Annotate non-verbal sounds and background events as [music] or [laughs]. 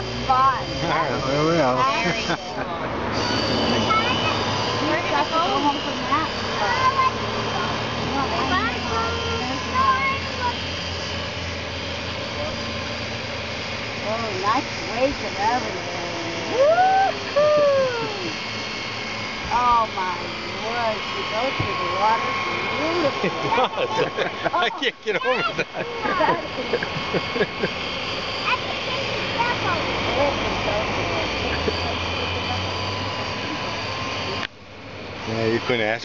Have fun. [laughs] Yeah, we will. [laughs] We're going to go home from that. Oh, nice waves and everything. oh my word, you go through the water beautifully. it does. [laughs] I can't get over that. Yeah, you couldn't ask.